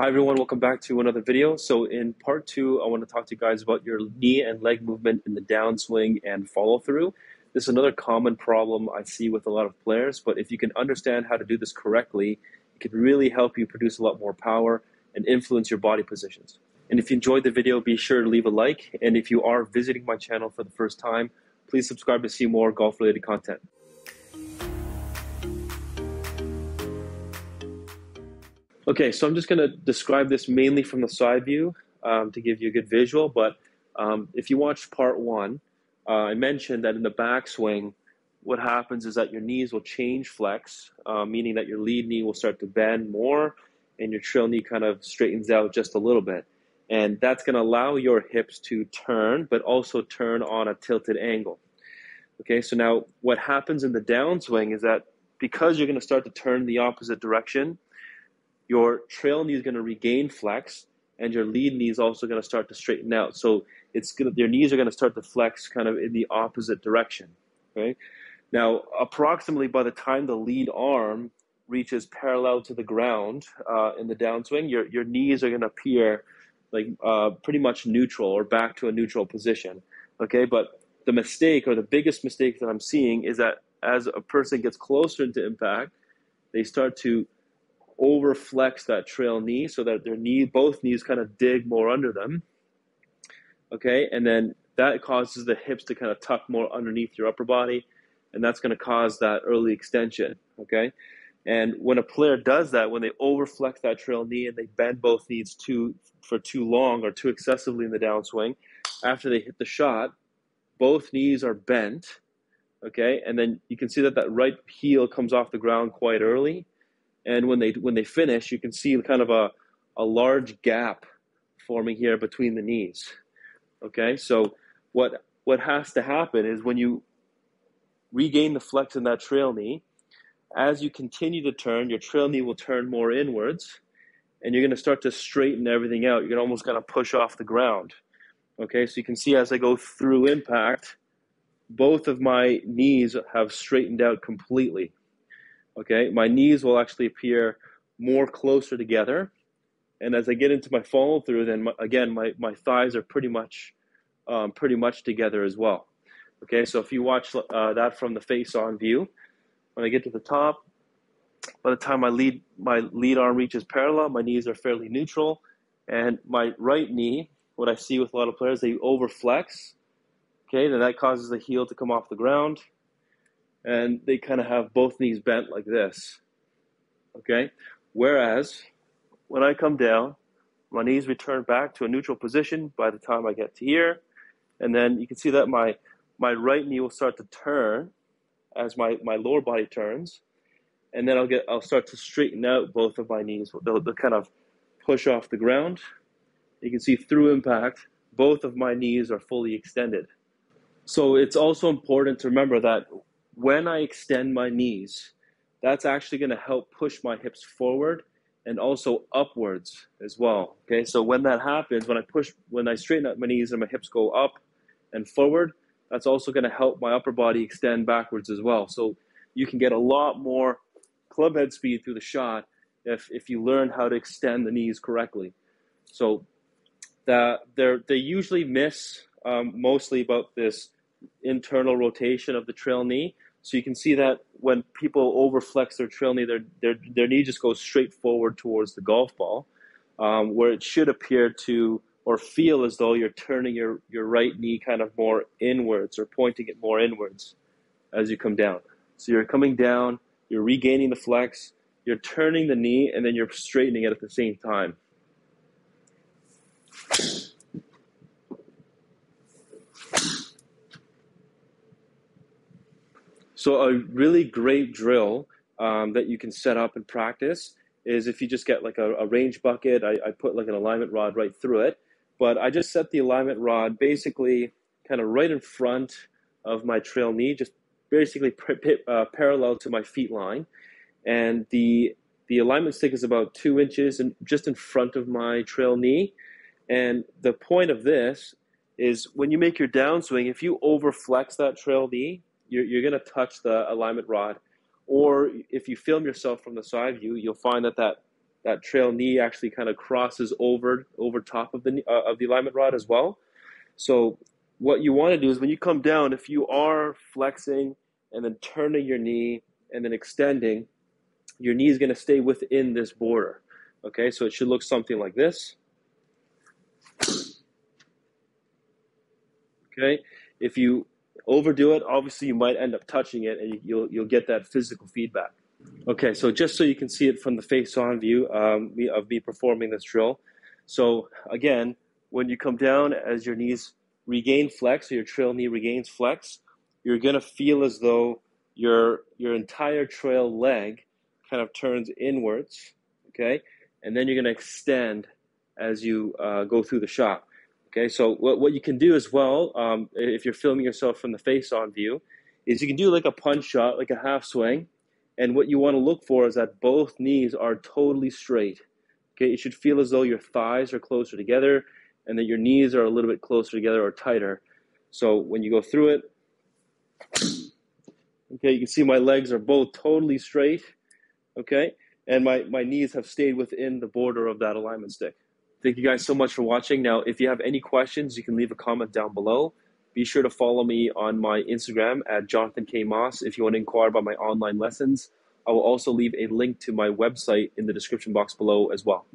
Hi everyone, welcome back to another video. So in part two, I want to talk to you guys about your knee and leg movement in the downswing and follow through. This is another common problem I see with a lot of players, but if you can understand how to do this correctly, it can really help you produce a lot more power and influence your body positions. And if you enjoyed the video, be sure to leave a like. And if you are visiting my channel for the first time, please subscribe to see more golf related content. Okay, so I'm just going to describe this mainly from the side view um, to give you a good visual. But um, if you watched part one, uh, I mentioned that in the backswing, what happens is that your knees will change flex, uh, meaning that your lead knee will start to bend more and your trail knee kind of straightens out just a little bit. And that's going to allow your hips to turn, but also turn on a tilted angle. Okay, so now what happens in the downswing is that because you're going to start to turn the opposite direction, your trail knee is going to regain flex and your lead knee is also going to start to straighten out. So it's going to, your knees are going to start to flex kind of in the opposite direction. Okay. Now, approximately by the time the lead arm reaches parallel to the ground uh, in the downswing, your your knees are going to appear like uh, pretty much neutral or back to a neutral position. Okay, but the mistake or the biggest mistake that I'm seeing is that as a person gets closer into impact, they start to overflex that trail knee so that their knee, both knees kind of dig more under them. Okay, and then that causes the hips to kind of tuck more underneath your upper body, and that's going to cause that early extension. Okay, and when a player does that, when they overflex that trail knee and they bend both knees too for too long or too excessively in the downswing, after they hit the shot, both knees are bent. Okay, and then you can see that that right heel comes off the ground quite early and when they when they finish, you can see kind of a, a large gap forming here between the knees. Okay, so what what has to happen is when you regain the flex in that trail knee, as you continue to turn, your trail knee will turn more inwards, and you're going to start to straighten everything out. You're almost going to push off the ground. Okay, so you can see as I go through impact, both of my knees have straightened out completely. Okay, my knees will actually appear more closer together. And as I get into my follow through, then my, again, my, my thighs are pretty much, um, pretty much together as well. Okay, so if you watch uh, that from the face on view, when I get to the top, by the time my lead, my lead arm reaches parallel, my knees are fairly neutral. And my right knee, what I see with a lot of players, they overflex. Okay, then that causes the heel to come off the ground and they kind of have both knees bent like this. Okay? Whereas when I come down, my knees return back to a neutral position by the time I get to here. And then you can see that my, my right knee will start to turn as my, my lower body turns. And then I'll get I'll start to straighten out both of my knees. They'll, they'll kind of push off the ground. You can see through impact, both of my knees are fully extended. So it's also important to remember that when I extend my knees, that's actually going to help push my hips forward and also upwards as well. Okay, so when that happens, when I push, when I straighten up my knees and my hips go up and forward, that's also going to help my upper body extend backwards as well. So you can get a lot more club head speed through the shot if, if you learn how to extend the knees correctly. So that they usually miss um, mostly about this internal rotation of the trail knee so you can see that when people overflex their trail knee, their, their, their knee just goes straight forward towards the golf ball, um, where it should appear to or feel as though you're turning your, your right knee kind of more inwards or pointing it more inwards as you come down. So you're coming down, you're regaining the flex, you're turning the knee, and then you're straightening it at the same time. So a really great drill um, that you can set up and practice is if you just get like a, a range bucket, I, I, put like an alignment rod right through it, but I just set the alignment rod basically kind of right in front of my trail knee, just basically uh, parallel to my feet line, and the the alignment stick is about two inches and just in front of my trail knee. And the point of this is when you make your downswing, if you overflex that trail knee, you're, you're going to touch the alignment rod. Or if you film yourself from the side view, you'll find that that that trail knee actually kind of crosses over over top of the uh, of the alignment rod as well. So what you want to do is when you come down, if you are flexing and then turning your knee and then extending, your knee is going to stay within this border. Okay, so it should look something like this. Okay, if you overdo it, obviously you might end up touching it and you'll, you'll get that physical feedback. Okay, so just so you can see it from the face-on view um, of me performing this drill. So again, when you come down as your knees regain flex, or your trail knee regains flex, you're gonna feel as though your your entire trail leg kind of turns inwards, okay, and then you're gonna extend as you uh, go through the shot. Okay, so what, what you can do as well, um, if you're filming yourself from the face-on view, is you can do like a punch shot, like a half swing, and what you want to look for is that both knees are totally straight. Okay, it should feel as though your thighs are closer together and that your knees are a little bit closer together or tighter. So when you go through it, okay, you can see my legs are both totally straight, okay, and my, my knees have stayed within the border of that alignment stick. Thank you guys so much for watching. Now, if you have any questions, you can leave a comment down below. Be sure to follow me on my Instagram at Jonathan K. Moss if you want to inquire about my online lessons. I will also leave a link to my website in the description box below as well.